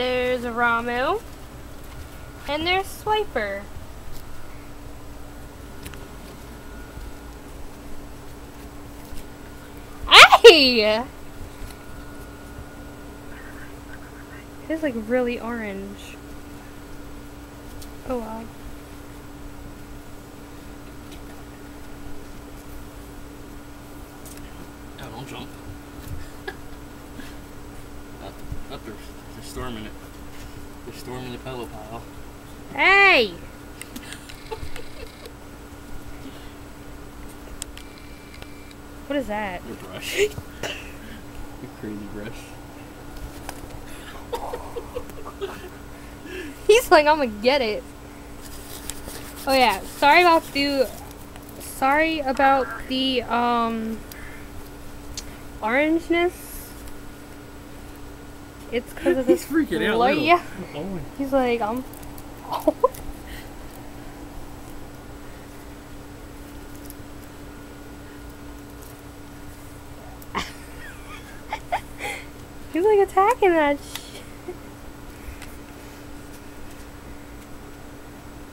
There's a Ramu. And there's Swiper. Hey! It's like really orange. Oh wow. Oh, don't jump. up, up they're, they're storming it. They're storming the pillow pile. Hey! what is that? Your brush. you crazy brush. He's like, I'm gonna get it. Oh yeah, sorry about the, sorry about the um, orangeness. It's because of this He's freaking out. light. Yeah, Oh, he's like, I'm. he's like attacking that. Sh-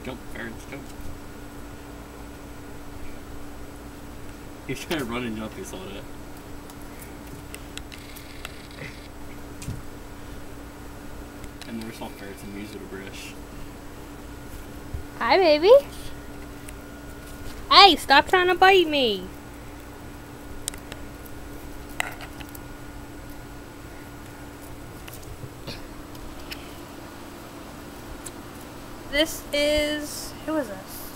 jump, parents, jump. He's trying to run and jump, he saw that. I never saw ferrets and use with a brush. Hi, baby. Hey, stop trying to bite me. This is who is this?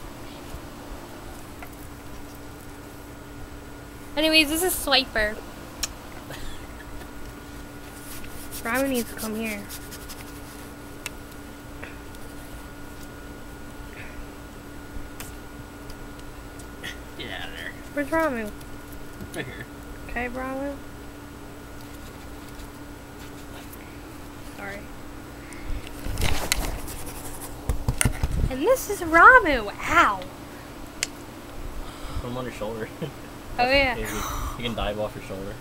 Anyways, this is Swiper. Ramu needs to come here. Get out of there. Where's Ramu? Right here. Okay, Ramu. Sorry. And this is Ramu. Ow. Put him on your shoulder. Oh yeah. You can dive off your shoulder.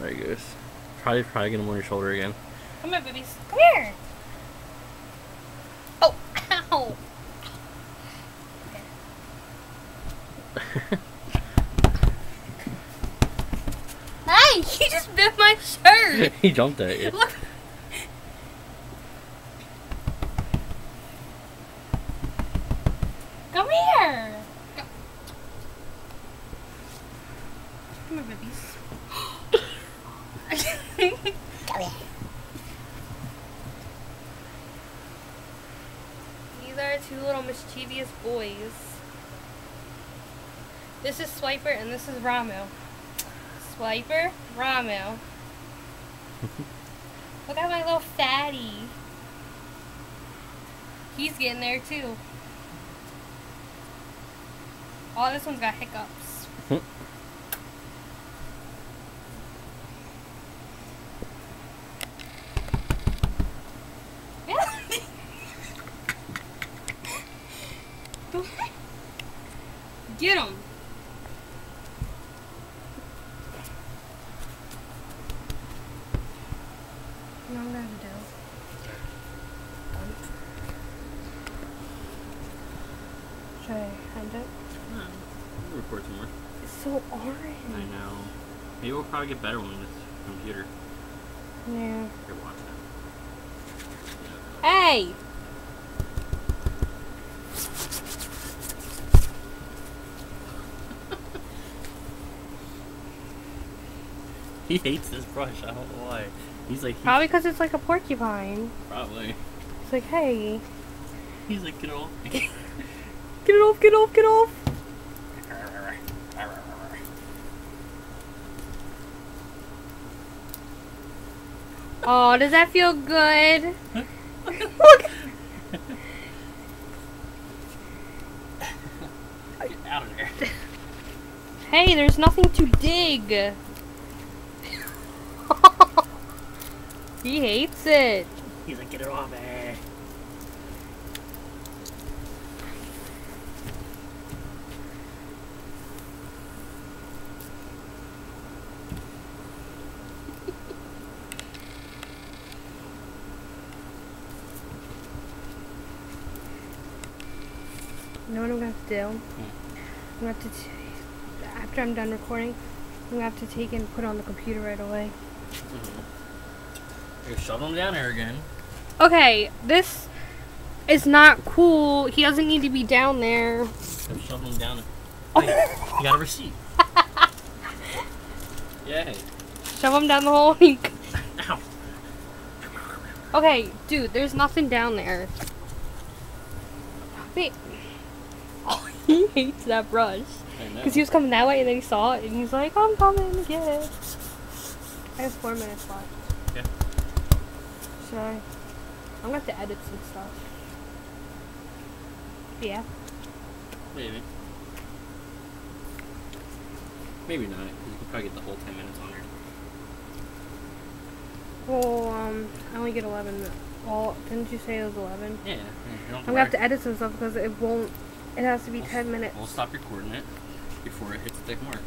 There he goes. Probably, probably get him on your shoulder again. Oh, Come here, babies. Come here. Oh, ow. Hey, he just bit my shirt. he jumped at you. Look. Come here. Go. Come here, babies. Come here. These are two little mischievous boys. This is Swiper and this is Ramu. Swiper, Ramu. Look at my little fatty. He's getting there too. Oh, this one's got hiccups. Get him. No, I'm gonna do. Should I hand it? We'll record some more. It's so orange. I know. Maybe we'll probably get better when this computer. Yeah. Here, watch that. Hey! He hates this brush. I don't know why. He's like, he, Probably because it's like a porcupine. probably. It's like, hey, He's like, get off. get it off, get off, get off. Oh, does that feel good? Look. Get out of there. Hey, there's nothing to dig. He hates it. He's like, get it off me. Have to do? I'm gonna have to, t- after I'm done recording, I'm gonna have to take and put on the computer right away. Mm-hmm. You're shoving him down here again. Okay, this is not cool. He doesn't need to be down there. You're shoving him down. Wait, oh. you got a receipt. Yay. Shove him down the hole. Ow. okay, dude, there's nothing down there. Wait. He hates that brush. Because he was coming that way and then he saw it and he's like, I'm coming to get it. I have four minutes left. Yeah. Should I? I'm gonna have to edit some stuff. Yeah. Maybe. Maybe not. You could probably get the whole 10 minutes on there. Well, um, I only get 11. mi- Well, didn't you say it was 11? Yeah. yeah I'm gonna have to edit some stuff because it won't. It has to be 10 minutes. We'll stop recording it before it hits the mark.